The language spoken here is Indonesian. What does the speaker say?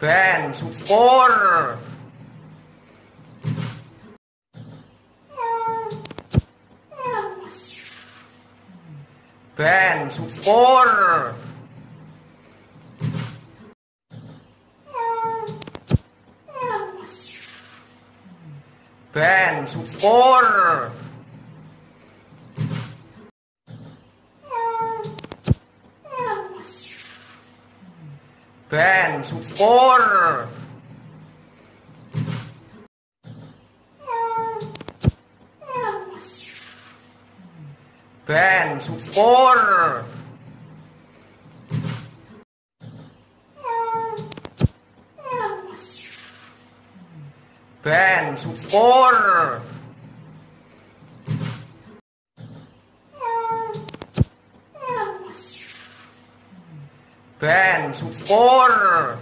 Ben syukur Ben syukur Ben syukur Ben syukur Ben syukur Ben syukur Ten to four.